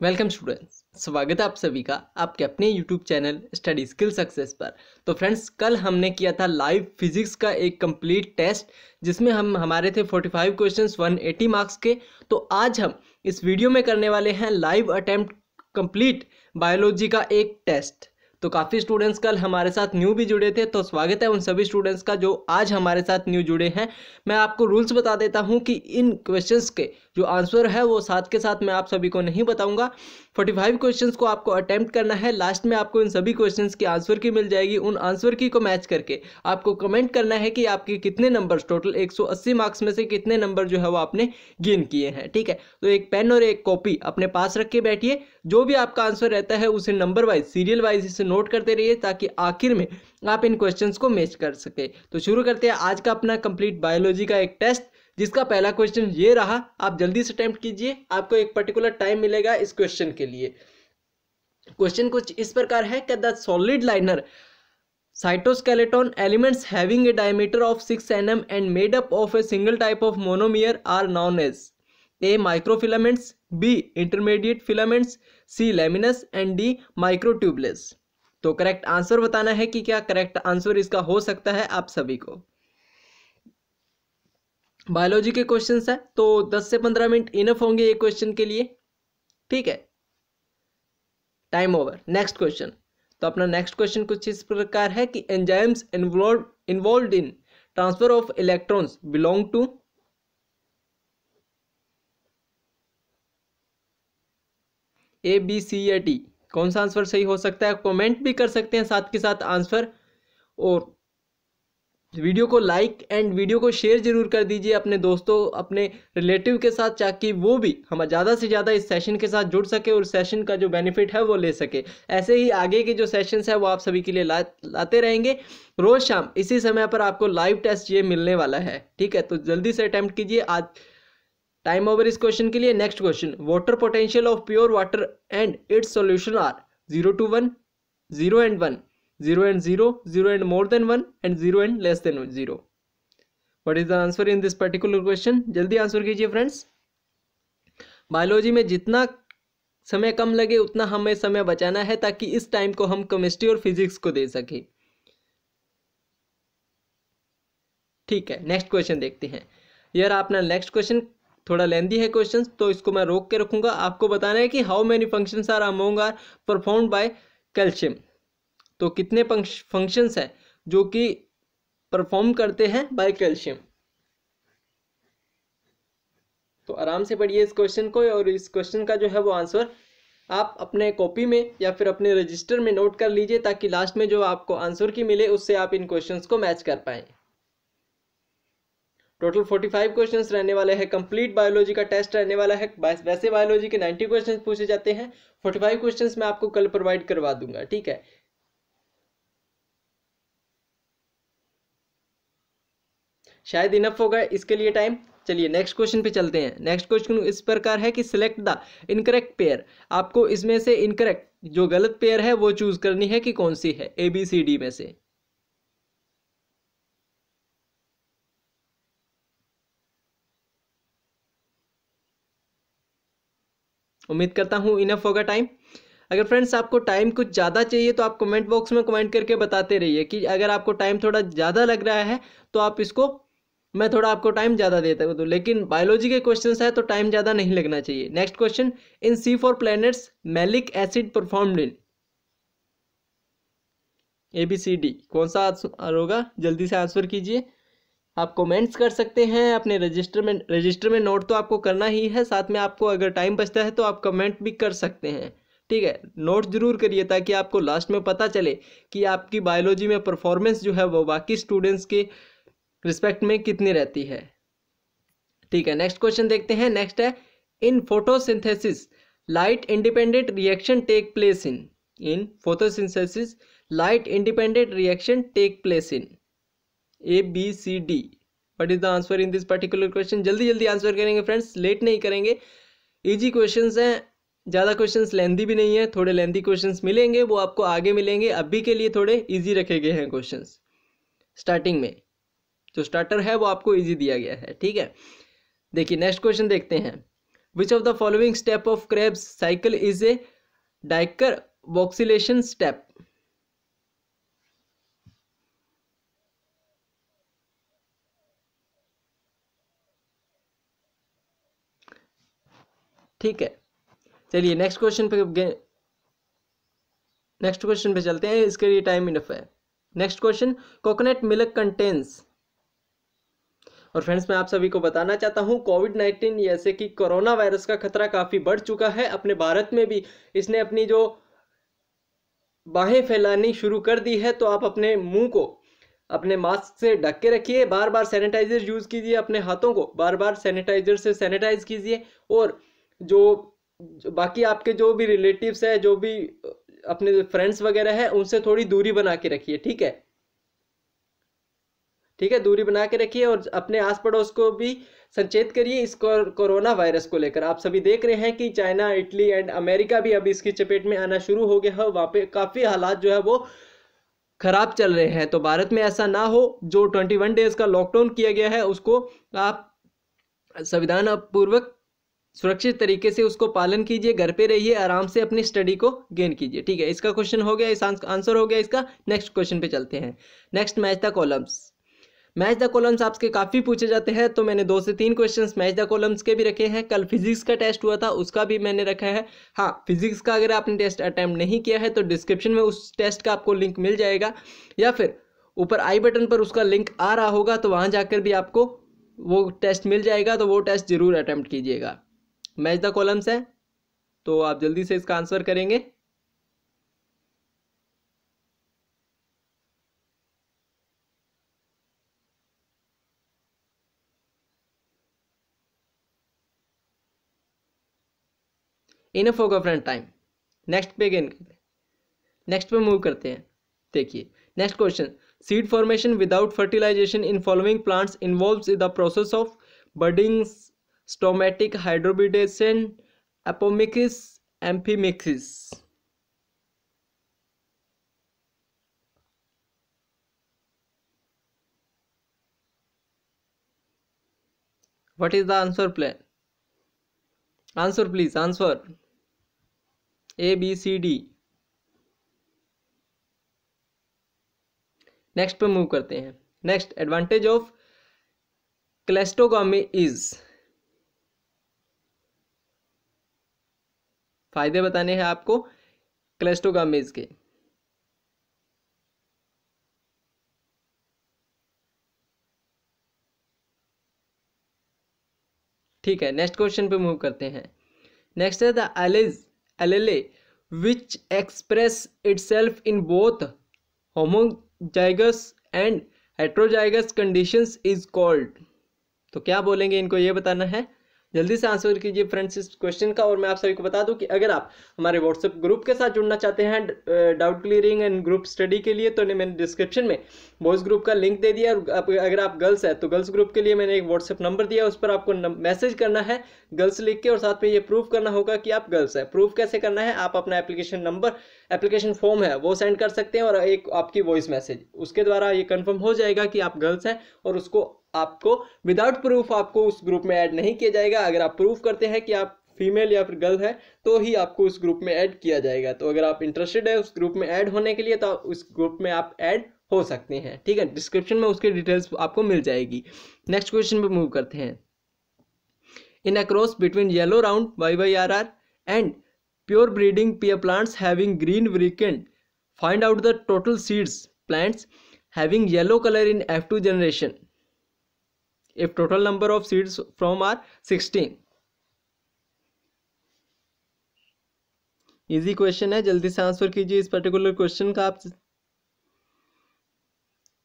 Welcome students, स्वागत है आप सभी का आपके अपने YouTube channel study skill success पर। तो फ्रेंड्स, कल हमने किया था लाइव फिजिक्स का एक कंप्लीट टेस्ट, जिसमें हम हमारे थे 45 क्वेश्चंस 180 मार्क्स के। तो आज हम इस वीडियो में करने वाले हैं लाइव अटेम्प्ट कंप्लीट बायोलॉजी का एक टेस्ट। तो काफ़ी स्टूडेंट्स कल हमारे साथ न्यू भी जुड़े थे तो स्वागत है उन सभी स्टूडेंट्स का जो आज हमारे साथ न्यू जुड़े हैं। मैं आपको रूल्स बता देता हूँ कि इन क्वेश्चंस के जो आंसर है वो साथ के साथ मैं आप सभी को नहीं बताऊँगा। 45 क्वेश्चंस को आपको अटैम्प्ट करना है। लास्ट में आपको इन सभी क्वेश्चंस की आंसर की मिल जाएगी। उन आंसर की को मैच करके आपको कमेंट करना है कि आपके कितने नंबर टोटल 180 मार्क्स में से कितने नंबर जो है वो आपने गेन किए हैं। ठीक है? तो एक पेन और एक कॉपी अपने पास रख के बैठिए। जो भी आपका आंसर रहता है उसे नंबर वाइज सीरियल वाइज इसे नोट करते रहिए ताकि आखिर में आप इन क्वेश्चंस को मैच कर सके। तो शुरू करते हैं। आज का अपना कंप्लीट बायोलॉजी का एक टेस्ट जिसका पहला क्वेश्चन ये रहा, आप जल्दी से अटैम्प्ट कीजिए, आपको एक पर्टिकुलर टाइम मिलेगा इस क्वेश्चन के लिए। क्वेश्चन कुछ इस प्रकार है कि the solid linear cytoskeleton elements having a diameter of six N M and made up of a single type of monomer are known as A micro microfilaments B intermediate filaments C lamins and D microtubules तो correct answer बताना है कि क्या correct answer इसका हो सकता है आप सभी को। बायोलॉजी के क्वेश्चंस है तो 10 से 15 मिनट इनफ होंगे ये क्वेश्चन के लिए। ठीक है? टाइम ओवर नेक्स्ट क्वेश्चन तो अपना नेक्स्ट क्वेश्चन कुछ इस प्रकार है कि enzymes involved in transfer of electrons belong to A B C या डी कौन सा आंसर सही हो सकता है? कमेंट भी कर सकते हैं, साथ के साथ आंसर और वीडियो को लाइक एंड वीडियो को शेयर ज़रूर कर दीजिए अपने दोस्तों, अपने रिलेटिव के साथ, ताकि वो भी हम ज़्यादा से ज़्यादा इस सेशन के साथ जुड़ सके और सेशन का जो बेनिफिट है वो ले सके। ऐसे ही आगे के जो सेशंस है वो आप सभी के लिए ला, लाते रहेंगे। रोज़ शाम इसी समय पर आपको लाइव टेस्ट ये मिलने वाला है, ठीक है? तो जल्दी से अटैम्प्ट कीजिए। आज टाइम ओवर इस क्वेश्चन के लिए। Next question water potential of pure water and its solution are zero two one zero and one zero and zero zero and more than one, and zero and less than zero. What is the answer in this particular question? जल्दी answer कीजिए friends biology में जितना समय कम लगे, उतना हमें समय बचाना है ताकि इस टाइम को हम केमिस्ट्री और फिजिक्स को दे सके। ठीक है नेक्स्ट क्वेश्चन देखते हैं। यार अपना नेक्स्ट क्वेश्चन थोड़ा लेंदी है क्वेश्चन तो इसको मैं रोक के रखूँगा। आपको बताना है कि how many functions are among are perform by calcium तो कितने फ़ंक्शंस हैं जो कि परफॉर्म करते हैं बाय कैल्शियम तो आराम से पढ़िए इस क्वेश्चन को और इस क्वेश्चन का जो है वो आंसर आप अपने कॉपी में या फिर अपने रजिस्टर में नोट कर लीजिए ताकि लास्ट में जो आपको आंसर की मिले उससे आप इन क्वेश्चंस को मैच कर पाए। टोटल 45 क्वेश्चंस रहने वाले हैं। कंप्लीट बायोलॉजी का टेस्ट रहने वाला है। वैसे बायोलॉजी के 90 क्वेश्चंस पूछे जाते हैं। 45 क्वेश्चंस मैं आपको कल प्रोवाइड करवा दूँगा। ठीक है? शायद इनफ होगा इसके लिए टाइम चलिए नेक्स्ट क्वेश्चन पे चलते हैं। नेक्स्ट क्वेश्चन इस प्रकार है कि सिलेक्ट द इनकरेक्ट पेयर आपको इसमें से इनकरेक्ट जो गलत पेयर है, वो चूज़ करनी है कि कौन सी है? ए बी सी डी में से। उम्मीद करता हूँ इनफ होगा टाइम अगर फ्रेंड्स आपको टाइम कुछ ज़्यादा चाहिए तो आप कमेंट बॉक्स में कमेंट करके बताते रहिए कि अगर आपको टाइम थोड़ा ज़्यादा लग रहा है तो आप इसको मैं थोड़ा आपको टाइम ज़्यादा देता हूँ तो लेकिन बायोलॉजी के क्वेश्चन है तो टाइम ज़्यादा नहीं लगना चाहिए। Next question in C four plants malic acid performed in A B C D कौन सा आंसर होगा? जल्दी से आंसर कीजिए। आप कमेंट्स कर सकते हैं, अपने रजिस्टर में रजिस्टर में नोट तो आपको करना ही है। साथ में आपको अगर टाइम बचता है तो आप कमेंट भी कर सकते हैं। ठीक है नोट ज़रूर करिए ताकि आपको लास्ट में पता चले कि आपकी बायोलॉजी में परफॉर्मेंस जो है वो बाकी स्टूडेंट्स के रिस्पेक्ट में कितनी रहती है? ठीक है नेक्स्ट क्वेश्चन देखते हैं। नेक्स्ट है in photosynthesis light independent reaction take place in in photosynthesis light independent reaction take place in A B C D what is the answer in this particular question जल्दी जल्दी answer करेंगे friends let नहीं करेंगे। Easy questions हैं, ज़्यादा questions लेंदी भी नहीं है, थोड़े लेंदी क्वेश्चंस मिलेंगे, वो आपको आगे मिलेंगे। अभी के लिए थोड़े इजी रखे गए हैं क्वेश्चंस स्टार्टिंग में। जो स्टार्टर है, वो आपको इजी दिया गया है, ठीक है? देखिए नेक्स्ट क्वेश्चन देखते हैं। Which of the following step of Krebs cycle is a decarboxylation step ठीक है। चलिए नेक्स्ट क्वेश्चन पे नेक्स्ट क्वेश्चन पे चलते हैं, इसके लिए टाइम इनफ है। Next question coconut milk contains और फ्रेंड्स मैं आप सभी को बताना चाहता हूँ कोविड नाइन्टीन जैसे कि कोरोना वायरस का खतरा काफ़ी बढ़ चुका है अपने भारत में भी। इसने अपनी जो बाहें फैलानी शुरू कर दी है तो आप अपने मुँह को अपने मास्क से ढक के रखिए बार बार सैनिटाइजर यूज़ कीजिए अपने हाथों को बार बार सैनिटाइजर से सैनिटाइज कीजिए और जो, जो बाकी आपके जो भी रिलेटिव्स है जो भी अपने फ्रेंड्स वगैरह है उनसे थोड़ी दूरी बना के रखिए ठीक है? ठीक है, दूरी बना के रखिए और अपने आस पड़ोस को भी संचेत करिए इस कोरोना वायरस को लेकर। आप सभी देख रहे हैं कि चाइना, इटली एंड अमेरिका भी अब इसकी चपेट में आना शुरू हो गया है वहाँ पे काफ़ी हालात जो है वो खराब चल रहे हैं। तो भारत में ऐसा ना हो, जो ट्वेंटी वन डेज़ का लॉकडाउन किया गया है, उसको आप संविधान पूर्वक सुरक्षित तरीके से उसको पालन कीजिए, घर पे रहिए, आराम से अपनी स्टडी को गेन कीजिए। ठीक है, इसका क्वेश्चन हो गया, इस आंसर हो गया इसका। नेक्स्ट क्वेश्चन पे चलते हैं। Next match the columns. Match the columns आपके काफ़ी पूछे जाते हैं तो मैंने दो से तीन क्वेश्चंस मैच द कॉलम्स के भी रखे हैं। कल फिजिक्स का टेस्ट हुआ था, उसका भी मैंने रखा है। हाँ फिजिक्स का अगर आपने टेस्ट अटैम्प्ट नहीं किया है तो डिस्क्रिप्शन में उस टेस्ट का आपको लिंक मिल जाएगा। या फिर ऊपर आई बटन पर उसका लिंक आ रहा होगा तो वहाँ जाकर भी आपको वो टेस्ट मिल जाएगा तो वो टेस्ट ज़रूर अटैम्प्ट कीजिएगा। मैच द कॉलम्स है तो आप जल्दी से इसका आंसर करेंगे। इनफ होगा फ्रेंड टाइम नेक्स्ट पे गेन करते हैं. नेक्स्ट पे मूव करते हैं. देखिए. Next question seed formation without fertilization in following plants involve in the process of budding somatic hybridization apomixis amphimixis what is the answer plan? Answer, please. Answer. A B C D next पे move करते हैं. Next advantage of cleistogamy is फ़ायदे बताने हैं आपको क्लेस्टोगामीज के. ठीक है नेक्स्ट क्वेश्चन पे मूव करते हैं. नेक्स्ट है the एलिज LLA which express itself in both homozygous and heterozygous conditions is called तो क्या बोलेंगे इनको? ये बताना है। जल्दी से आंसर कीजिए फ्रेंड्स इस क्वेश्चन का, और मैं आप सभी को बता दूँ कि अगर आप हमारे व्हाट्सएप ग्रुप के साथ जुड़ना चाहते हैं doubt clearing and group study के लिए तो मैंने डिस्क्रिप्शन में बॉयज़ ग्रुप का लिंक दे दिया, और अगर आप गर्ल्स है तो गर्ल्स ग्रुप के लिए मैंने एक व्हाट्सएप नंबर दिया, उस पर आपको मैसेज करना है गर्ल्स लिख के, और साथ में ये प्रूफ करना होगा कि आप गर्ल्स है। प्रूफ कैसे करना है? आप अपना एप्लीकेशन नंबर एप्लीकेशन फॉर्म है, वो सेंड कर सकते हैं और एक आपकी वॉइस मैसेज उसके द्वारा ये कन्फर्म हो जाएगा कि आप गर्ल्स हैं और उसको, आपको विदाउट प्रूफ आपको उस ग्रुप में ऐड नहीं किया जाएगा। अगर आप प्रूफ करते हैं कि आप फीमेल या फिर गर्ल है तो ही आपको उस ग्रुप में ऐड किया जाएगा। तो अगर आप इंटरेस्टेड है उस ग्रुप में ऐड होने के लिए तो उस ग्रुप में आप ऐड हो सकते हैं। ठीक है? डिस्क्रिप्शन में उसके डिटेल्स आपको मिल जाएगी। नेक्स्ट क्वेश्चन पे मूव करते हैं। In a cross between yellow round Y Y R R and pure breeding pea plants having green weekend find out the total seeds plants having yellow colour in F two generation if total number of seeds from are 16 easy question है, जल्दी से answer कीजिए इस particular question का आप।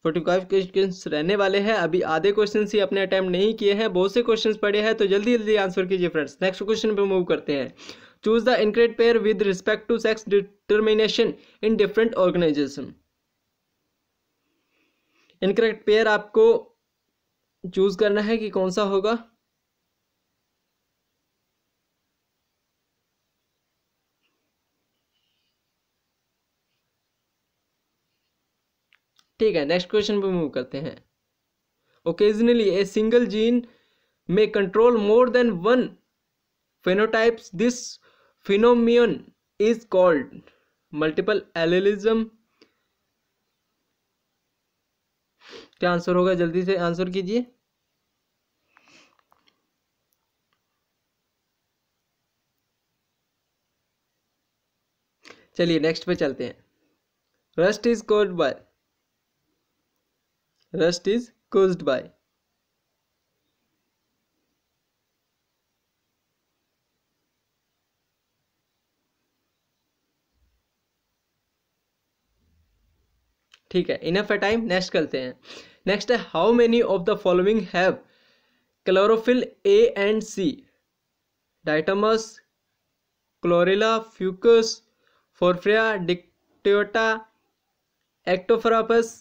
Forty five question रहने वाले हैं, अभी आधे क्वेश्चन ही अपने अटैम्प्ट नहीं किए हैं, बहुत से क्वेश्चन पड़े हैं तो जल्दी जल्दी आंसर कीजिए फ्रेंड्स नेक्स्ट क्वेश्चन पे मूव करते हैं। Choose the incorrect pair with respect to sex determination in different organisation incorrect pair आपको चूज़ करना है कि कौन सा होगा? ठीक है नेक्स्ट क्वेश्चन पे मूव करते हैं। Occasionally a single gene may control more than one phenotypes this phenomenon is called multiple allelism. क्या आंसर होगा? जल्दी से आंसर कीजिए। चलिए नेक्स्ट पे चलते हैं। Rust is called by rust is caused by ठीक है इनफ है टाइम नेक्स्ट करते हैं। नेक्स्ट है how many of the following have chlorophyll A and C diatoms chlorella fucus porphyra dictyota ectocarpus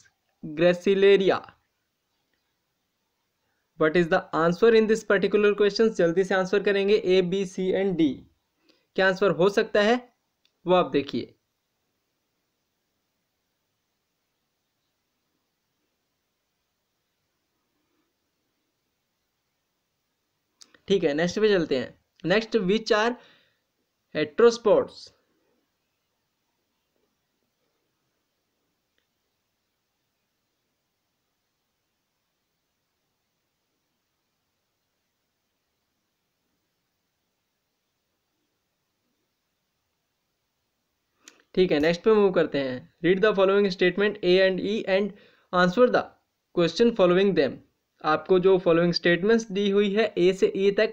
gracilaria what is the answer in this particular question जल्दी से answer करेंगे A B C and D क्या answer हो सकता है? वो आप देखिए। ठीक है नेक्स्ट पे चलते हैं। नेक्स्ट विच आर हेट्रोस्पोर्ट्स ठीक है नेक्स्ट पे मूव करते हैं। Read the following statement A and E and answer the question following them आपको जो फॉलोइंग स्टेटमेंट्स दी हुई है ए से ई e तक,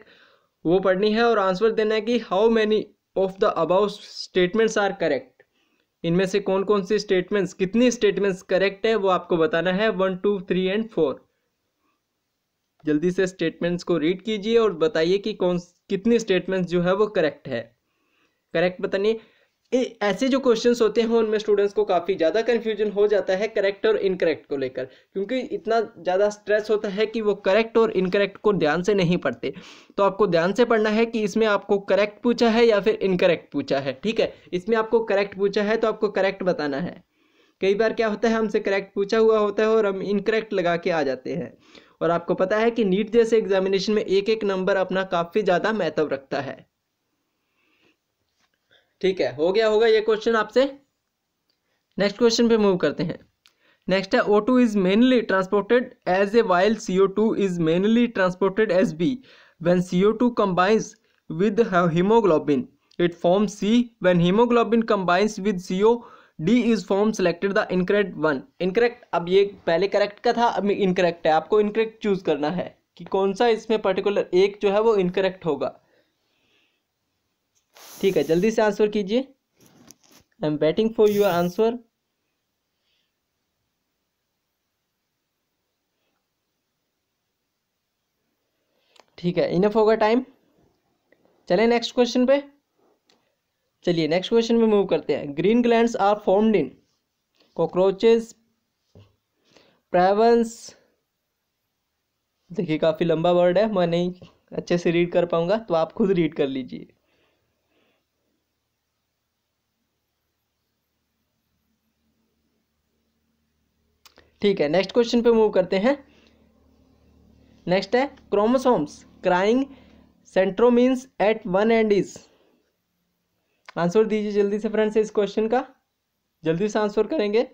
वो पढ़नी है और आंसर देना है कि how many of the above statements are correct इनमें से कौन कौन सी स्टेटमेंट्स कितनी स्टेटमेंट्स करेक्ट है, वो आपको बताना है। One two three and four जल्दी से स्टेटमेंट्स को रीड कीजिए और बताइए कि कौन, कितनी स्टेटमेंट्स जो है वो करेक्ट है। करेक्ट बताइए ऐसे जो क्वेश्चंस होते हैं, उनमें स्टूडेंट्स को काफ़ी ज़्यादा कन्फ्यूज़न हो जाता है करेक्ट और इनकरेक्ट को लेकर। क्योंकि इतना ज़्यादा स्ट्रेस होता है कि वो करेक्ट और इनकरेक्ट को ध्यान से नहीं पढ़ते। तो आपको ध्यान से पढ़ना है कि इसमें आपको करेक्ट पूछा है या फिर इनकरेक्ट पूछा है, ठीक है? इसमें आपको करेक्ट पूछा है तो आपको करेक्ट बताना है। कई बार क्या होता है, हमसे करेक्ट पूछा हुआ होता है और हम इनकरेक्ट लगा के आ जाते हैं। और आपको पता है कि नीट जैसे एग्जामिनेशन में एक एक नंबर अपना काफ़ी ज़्यादा महत्व रखता है। ठीक है, हो गया, होगा ये क्वेश्चन आपसे। नेक्स्ट क्वेश्चन पे मूव करते हैं। नेक्स्ट है O two is mainly transported as A while C two is mainly transported as B when C two combines with haemoglobin it form C when haemoglobin combines with C O D is form selected the incorrect one incorrect अब ये पहले correct का था, अब incorrect है। आपको incorrect choose करना है कि कौन सा इसमें पर्टिकुलर एक जो है वो इनकरेक्ट होगा। ठीक है, जल्दी से आंसर कीजिए। I am waiting for your answer ठीक है इनफ होगा टाइम चले नेक्स्ट क्वेश्चन पे। चलिए नेक्स्ट क्वेश्चन में मूव करते हैं। Green glands are formed in cockroaches prawns देखिए, काफ़ी लंबा वर्ड है, मैं नहीं अच्छे से रीड कर पाऊँगा तो आप खुद रीड कर लीजिए। ठीक है नेक्स्ट क्वेश्चन पे मूव करते हैं। नेक्स्ट है chromosomes crying centromeres at one and is answer दीजिए जल्दी से फ्रेंड्स इस क्वेश्चन का। जल्दी से आंसर करेंगे।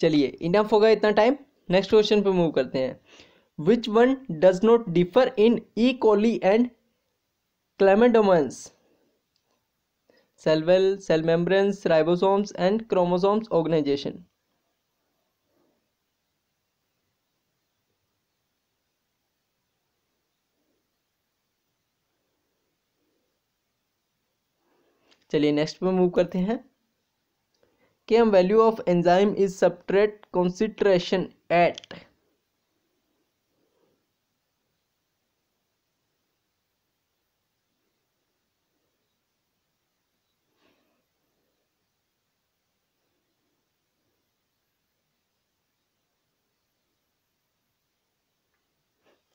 चलिए इनफ होगा इतना टाइम नेक्स्ट क्वेश्चन पे मूव करते हैं। Which one does not differ in E coli and chlamydomonas cell wall cell membranes ribosomes and chromosomes organisation चलिए नेक्स्ट पे मूव करते हैं। Km value of enzyme is substrate concentration at?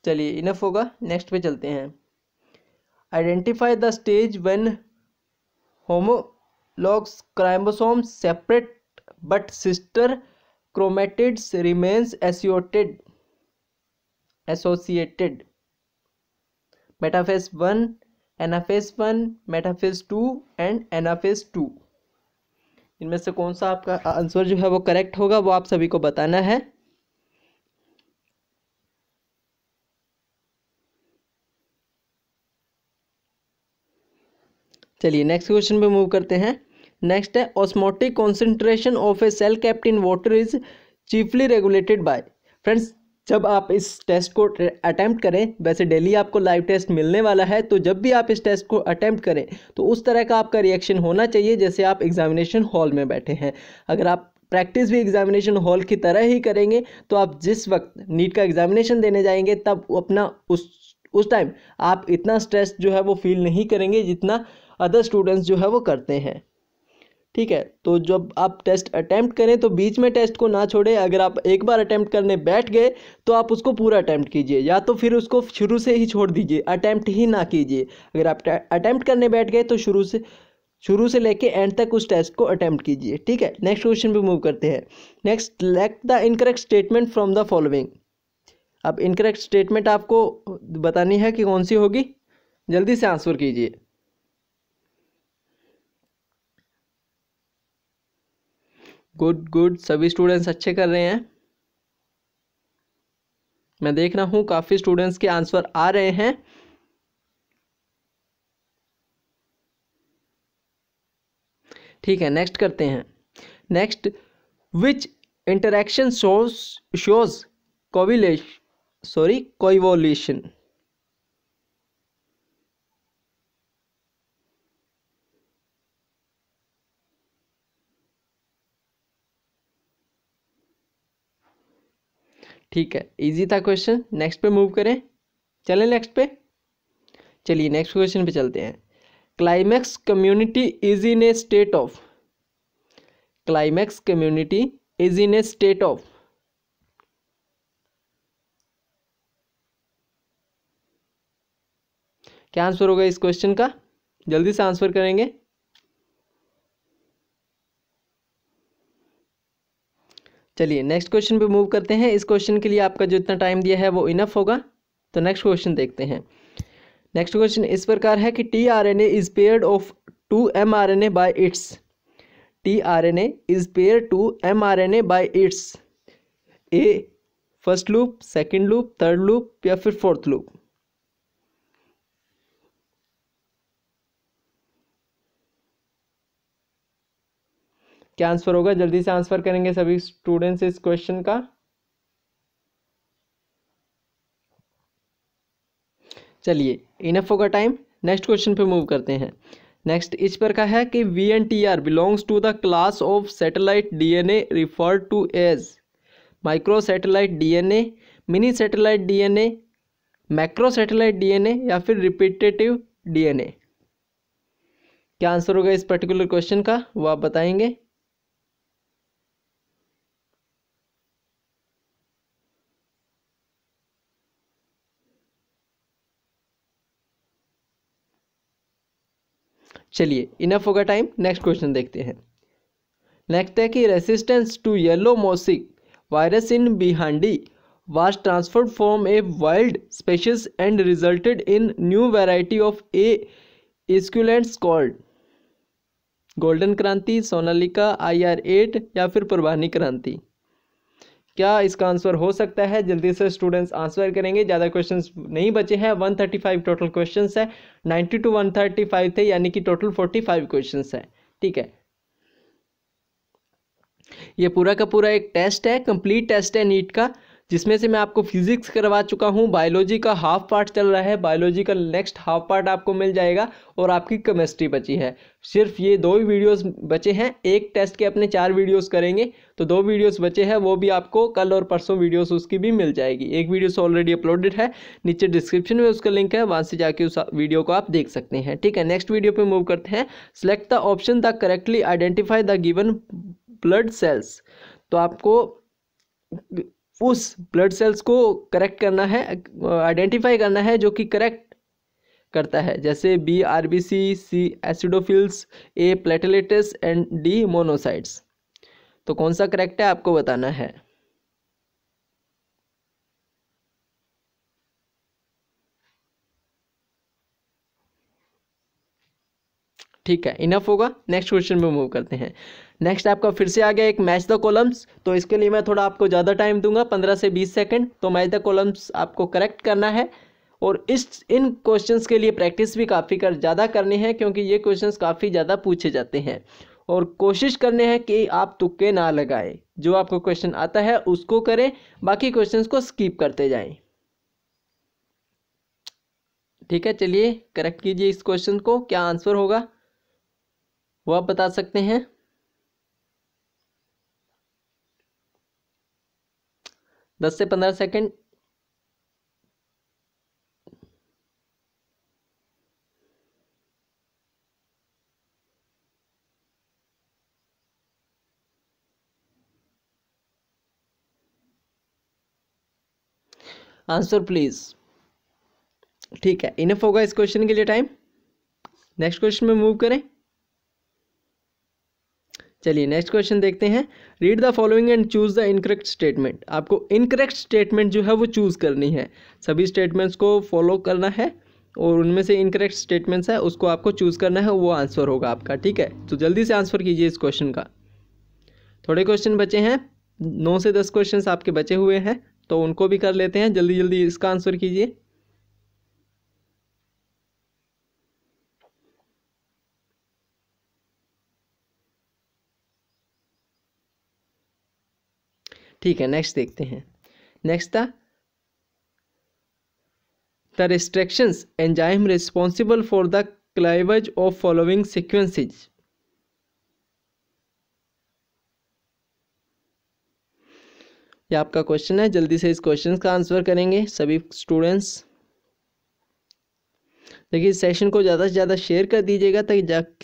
चलिए, enough होगा, next पे चलते हैं। Identify the stage when homologous chromosome separate but sister chromatid remains associated associated metaphase one anaphase one metaphase two and anaphase two इनमें से कौन सा आपका आंसर जो है वो करेक्ट होगा, वो आप सभी को बताना है। चलिए नेक्स्ट क्वेश्चन पे मूव करते हैं। नेक्स्ट है osmotic concentration of a cell kept in water is chiefly regulated by friends जब आप इस टेस्ट को अटैम्प्ट करें, वैसे डेली आपको लाइव टेस्ट मिलने वाला है तो जब भी आप इस टेस्ट को अटैम्प्ट करें तो उस तरह का आपका रिएक्शन होना चाहिए, जैसे आप एग्जामिनेशन हॉल में बैठे हैं। अगर आप प्रैक्टिस भी एग्जामिनेशन हॉल की तरह ही करेंगे तो आप जिस वक्त नीट का एग्जामिनेशन देने जाएँगे, तब अपना उस उस टाइम आप इतना स्ट्रेस जो है वो फील नहीं करेंगे, जितना अदर स्टूडेंट्स जो है वो करते हैं। ठीक है तो जब आप टेस्ट अटैम्प्ट करें तो बीच में टेस्ट को ना छोड़ें। अगर आप एक बार अटैम्प्ट करने बैठ गए तो आप उसको पूरा अटैम्प्ट कीजिए, या तो फिर उसको शुरू से ही छोड़ दीजिए अटैम्प्ट ही ना कीजिए। अगर आप अटैम्प्ट करने बैठ गए तो शुरू से शुरू से लेके एंड तक उस टेस्ट को अटैम्प्ट कीजिए। ठीक है नेक्स्ट क्वेश्चन पे मूव करते हैं। Next let the incorrect statement from the following अब इनकरेक्ट स्टेटमेंट आपको बतानी है कि कौन सी होगी? जल्दी से आंसर कीजिए। गुड गुड सभी स्टूडेंट्स अच्छे कर रहे हैं? मैं देख रहा हूँ काफ़ी स्टूडेंट्स के आंसर आ रहे हैं। ठीक है नेक्स्ट करते हैं। Next which interaction shows shows कोविलेश sorry coevolution ठीक है इजी था क्वेश्चन नेक्स्ट पे मूव करें. चलें नेक्स्ट पे. चलिए नेक्स्ट क्वेश्चन पे चलते हैं. Climax community is in a state of climax community is in a state of क्या आंसर होगा इस क्वेश्चन का? जल्दी से आंसर करेंगे. चलिए नेक्स्ट क्वेश्चन पे मूव करते हैं। इस क्वेश्चन के लिए आपका जो इतना टाइम दिया है, वो इनफ होगा। तो नेक्स्ट क्वेश्चन देखते हैं। नेक्स्ट क्वेश्चन इस प्रकार है कि T R N A is paired of to M R N A by its T R N A is pair to M R N A by its a first loop second loop third loop या फिर fourth loop क्या answer होगा, जल्दी से answer करेंगे सभी students इस question का। चलिए इनफ होगा टाइम नेक्स्ट क्वेश्चन पे मूव करते हैं। नेक्स्ट इस पर का है कि V N T R belongs to the class of satellite DNA refer to as micro satellite DNA mini satellite DNA macro satellite DNA या फिर रिपीटेटिव डीएनए क्या आंसर होगा इस पर्टिकुलर क्वेश्चन का? वो आप बताएँगे। चलिए इनफ होगा टाइम नेक्स्ट क्वेश्चन देखते हैं। नेक्स्ट है कि resistance to yellow mosaic virus in bhindi was transferred from a wild species and resulted in new variety of a. esculents called golden Kranti Sonalika I R eight या फिर पुरबानी क्रांति। क्या इसका answer हो सकता है? जल्दी से स्टूडेंट्स आंसर करेंगे। ज़्यादा क्वेश्चन नहीं बचे हैं। 135 टोटल क्वेश्चन है। 90 टू 135 थे, यानी कि टोटल 45 क्वेश्चन है। ठीक है? ये पूरा का पूरा एक टेस्ट है। कंप्लीट टेस्ट है नीट का। जिसमें से मैं आपको फिजिक्स करवा चुका हूँ बायोलॉजी का हाफ़ पार्ट चल रहा है बायोलॉजी का नेक्स्ट हाफ़ पार्ट आपको मिल जाएगा और आपकी केमिस्ट्री बची है। सिर्फ़ ये दो ही वीडियोस बचे हैं, एक टेस्ट के अपने चार वीडियोस करेंगे तो दो वीडियोस बचे हैं, वो भी आपको कल और परसों वीडियोस उसकी भी मिल जाएगी। एक वीडियोस ऑलरेडी अपलोडेड है, नीचे डिस्क्रिप्शन में उसका लिंक है, वहाँ से जाके उस वीडियो को आप देख सकते हैं, ठीक है? नेक्स्ट वीडियो पर मूव करते हैं। Select the option the correctly identify the given blood cells तो आपको उस ब्लड सेल्स को करेक्ट करना है आइडेंटिफाई करना है जो कि करेक्ट करता है। जैसे B R B C C acidophils A platelets and D monocytes तो कौन सा करेक्ट है आपको बताना है। ठीक है इनफ होगा। नेक्स्ट क्वेश्चन में मूव करते हैं। नेक्स्ट आपका फिर से आ गया एक मैच द कॉलम्स तो इसके लिए मैं थोड़ा आपको ज़्यादा टाइम दूँगा, पंद्रह से बीस सेकंड तो मैच द कॉलम्स आपको करेक्ट करना है. और इस, इन क्वेश्चंस के लिए प्रैक्टिस भी काफ़ी कर, ज़्यादा करनी है, क्योंकि ये क्वेश्चंस काफ़ी ज़्यादा पूछे जाते हैं. और कोशिश करने हैं कि आप तुक्के ना लगाए. जो आपको क्वेश्चन आता है, उसको करें. बाकी क्वेश्चंस को स्किप करते जाएँ. ठीक है, चलिए करेक्ट कीजिए इस क्वेश्चन को. क्या आंसर होगा? वो आप बता सकते हैं. दस से पंद्रह सेकंड। Answer please. ठीक है, इनफ होगा इस क्वेश्चन के लिए टाइम। नेक्स्ट क्वेश्चन में मूव करें। चलिए नेक्स्ट क्वेश्चन देखते हैं। Read the following and choose the incorrect statement आपको इनकरेक्ट स्टेटमेंट जो है वो चूज़ करनी है। सभी स्टेटमेंट्स को फॉलो करना है और उनमें से इनकरेक्ट स्टेटमेंट्स है, उसको आपको चूज़ करना है, वो आंसर होगा आपका, ठीक है? तो जल्दी से आंसर कीजिए इस क्वेश्चन का। थोड़े क्वेश्चन बचे हैं। नौ से दस क्वेश्चन आपके बचे हुए हैं तो उनको भी कर लेते हैं। जल्दी जल्दी इसका आंसर कीजिए। ठीक है नेक्स्ट देखते हैं। नेक्स्ट था the restrictions enzyme responsible for the cleavage of following sequences ये आपका क्वेश्चन है, जल्दी से इस क्वेश्चन का आंसर करेंगे। सभी स्टूडेंट्स देखिए, इस सेशन को ज़्यादा से ज़्यादा शेयर कर दीजिएगा ताकि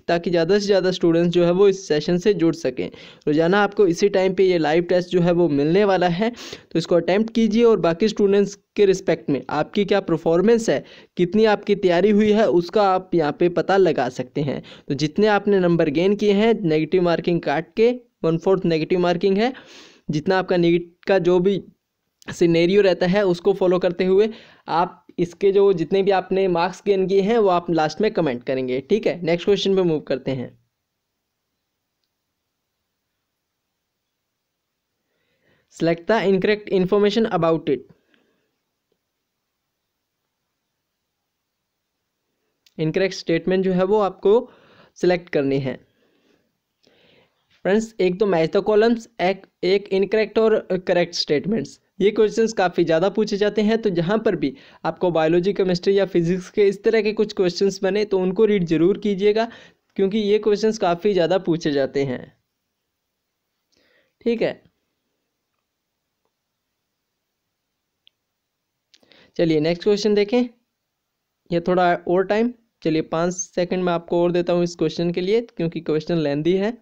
ताकि ज़्यादा से ज़्यादा स्टूडेंट्स जो है वो इस सेशन से जुड़ सकें। रोज़ाना आपको इसी टाइम पे ये लाइव टेस्ट जो है वो मिलने वाला है तो इसको अटैम्प्ट कीजिए और बाकी स्टूडेंट्स के रिस्पेक्ट में आपकी क्या परफॉर्मेंस है, कितनी आपकी तैयारी हुई है, उसका आप यहाँ पर पता लगा सकते हैं। तो जितने आपने नंबर गेन किए हैं नेगेटिव मार्किंग काट के वन फोर्थ नेगेटिव मार्किंग है, जितना आपका नेगेट का जो भी सिनेरियो रहता है, उसको फॉलो करते हुए आप इसके जो जितने भी आपने मार्क्स गेन किए हैं, वो आप लास्ट में कमेंट करेंगे, ठीक है? नेक्स्ट क्वेश्चन पे मूव करते हैं। Select the incorrect information about it incorrect statement जो है वो आपको सिलेक्ट करनी है। फ्रेंड्स एक तो मैच द कॉलम्स एक एक इनकरेक्ट और करेक्ट स्टेटमेंट्स ये क्वेश्चंस काफ़ी ज़्यादा पूछे जाते हैं तो जहाँ पर भी आपको बायोलॉजी केमिस्ट्री या फिजिक्स के इस तरह के कुछ क्वेश्चंस बने तो उनको रीड ज़रूर कीजिएगा, क्योंकि ये क्वेश्चंस काफ़ी ज़्यादा पूछे जाते हैं। ठीक है? चलिए नेक्स्ट क्वेश्चन देखें। ये थोड़ा और टाइम चलिए पाँच सेकंड में आपको और देता हूँ इस क्वेश्चन के लिए, क्योंकि क्वेश्चन लेंदी है।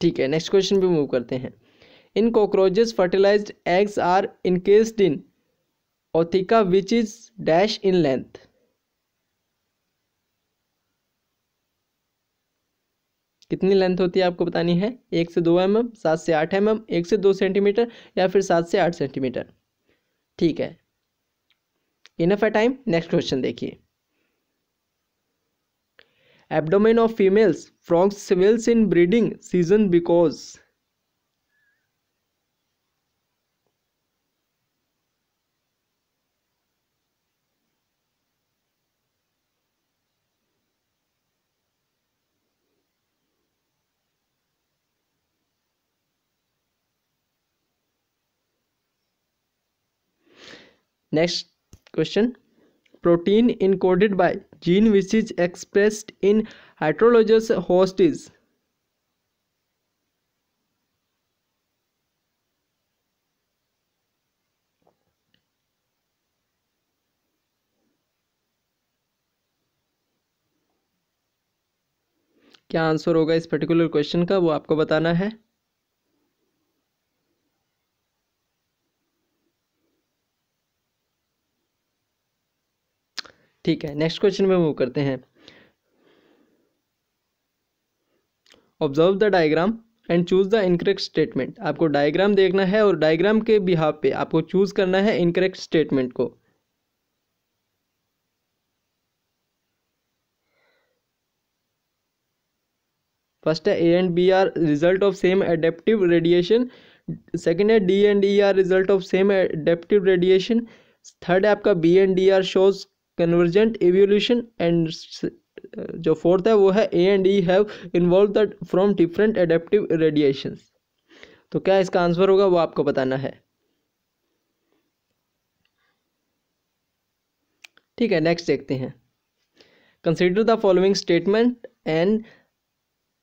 ठीक है नेक्स्ट क्वेश्चन पे मूव करते हैं। In cockroaches fertilised eggs are encased in ootheca which is dash in length कितनी लेंथ होती है आपको बतानी है? एक से दो एम एम सात से आठ एम एम एक से दो सेंटीमीटर या फिर सात से आठ सेंटीमीटर ठीक है। Enough a time next question देखिए। Abdomen of females. Frogs swells in breeding season because next question protein encoded by gene which is expressed in heterologous host is क्या आंसर होगा इस पर्टिकुलर क्वेश्चन का वो आपको बताना है ठीक है नेक्स्ट क्वेश्चन में मूव करते हैं। Observe the diagram and choose the incorrect statement आपको डायग्राम देखना है और डायग्राम के बिहाव पे आपको चूज़ करना है इनकरेक्ट स्टेटमेंट को। फ़र्स्ट है A and B are result of same adaptive radiation second है D and E are result of same adaptive radiation third है आपका B and D are shows convergent evolution and जो fourth है, वो है A and E have involve the from different adaptive radiation तो क्या इसका आंसर होगा, वो आपको बताना है। ठीक है नेक्स्ट देखते हैं। Consider the following statement and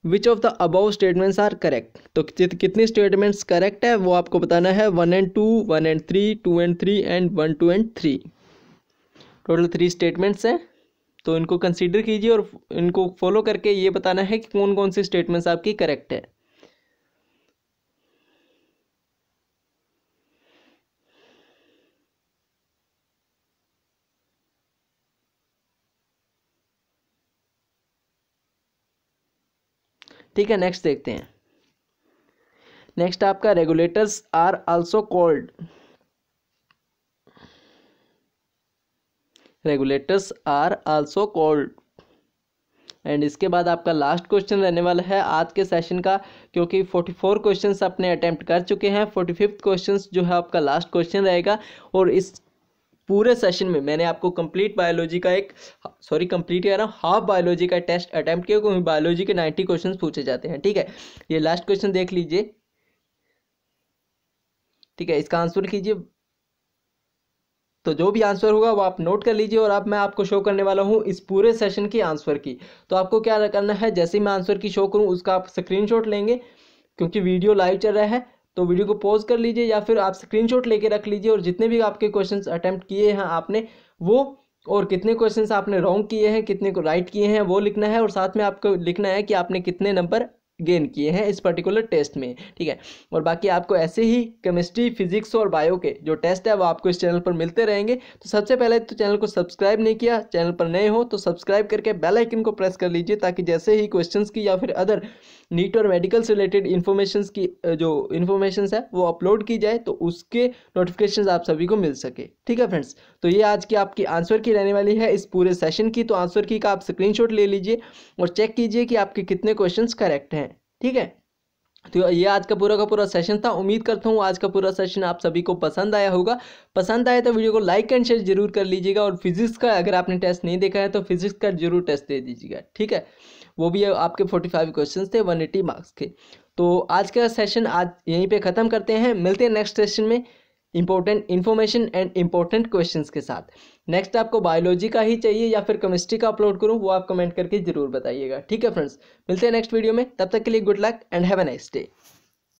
which of the above statements are correct तो कितनी स्टेटमेंट्स करेक्ट है, वो आपको बताना है। One and two one and three two and three and one two and three total three statements हैं। तो इनको कंसीडर कीजिए और इनको फॉलो करके ये बताना है कि कौन कौन सी स्टेटमेंट्स आपकी करेक्ट है। ठीक है नेक्स्ट देखते हैं। नेक्स्ट आपका regulators are also called regulators are also called. And इसके बाद आपका लास्ट क्वेश्चन रहने वाला है आज के सेशन का, क्योंकि 44 क्वेश्चंस अपने अटेम्प्ट कर चुके हैं, फोर्टी फिफ्थ क्वेश्चन जो है आपका लास्ट क्वेश्चन रहेगा, और इस पूरे सेशन में मैंने आपको कंप्लीट बायोलॉजी का एक, सॉरी कंप्लीट कह रहा हूँ, हाफ़ बायोलॉजी का टेस्ट अटैम्प्ट किया, क्योंकि बायोलॉजी के नाइन्टी क्वेश्चन पूछे जाते हैं, ठीक है? ये लास्ट क्वेश्चन देख लीजिए। ठीक है, इसका आंसर कीजिए तो जो भी आंसर होगा वो आप नोट कर लीजिए और अब मैं आपको शो करने वाला हूँ इस पूरे सेशन की आंसर की। तो आपको क्या करना है, जैसे मैं आंसर की शो करूँ, उसका आप स्क्रीनशॉट लेंगे, क्योंकि वीडियो लाइव चल रहा है तो वीडियो को पॉज कर लीजिए या फिर आप स्क्रीनशॉट लेके रख लीजिए और जितने भी आपके क्वेश्चंस अटैम्प्ट किए हैं आपने, वो और कितने क्वेश्चंस आपने रॉन्ग किए हैं, कितने को राइट किए हैं, वो लिखना है और साथ में आपको लिखना है कि आपने कितने नंबर गेन किए हैं इस पर्टिकुलर टेस्ट में, ठीक है? और बाकी आपको ऐसे ही केमिस्ट्री फिजिक्स और बायो के जो टेस्ट है, वो आपको इस चैनल पर मिलते रहेंगे। तो सबसे पहले तो चैनल को सब्सक्राइब नहीं किया चैनल पर नए हो तो सब्सक्राइब करके बेल आइकन को प्रेस कर लीजिए, ताकि जैसे ही क्वेश्चंस की या फिर अदर नीट और मेडिकल से रिलेटेड इन्फॉर्मेशन की जो इन्फॉर्मेशन है, वो अपलोड की जाए तो उसके नोटिफिकेशन आप सभी को मिल सके। ठीक है फ्रेंड्स तो ये आज की आपकी आंसर की रहने वाली है। इस पूरे सेशन की तो आंसर की का आप स्क्रीनशॉट ले लीजिए और चेक कीजिए कि आपके कितने क्वेश्चन करेक्ट हैं। ठीक है? तो ये आज का पूरा का पूरा सेशन था। उम्मीद करता हूँ आज का पूरा सेशन आप सभी को पसंद आया होगा। पसंद आया तो वीडियो को लाइक एंड शेयर ज़रूर कर लीजिएगा और फिजिक्स का अगर आपने टेस्ट नहीं देखा है तो फिजिक्स का ज़रूर टेस्ट दे दीजिएगा। ठीक है? वो भी आपके फोर्टी फाइव क्वेश्चन थे वन एटी मार्क्स के तो आज का सेशन आज यहीं पे ख़त्म करते हैं। मिलते हैं नेक्स्ट सेशन में। Important information and important questions के साथ। नेक्स्ट आपको बायोलॉजी का ही चाहिए या फिर केमिस्ट्री का अपलोड करूँ, वो आप कमेंट करके ज़रूर बताइएगा। ठीक है फ्रेंड्स मिलते हैं नेक्स्ट वीडियो में। तब तक के लिए good luck and have a nice day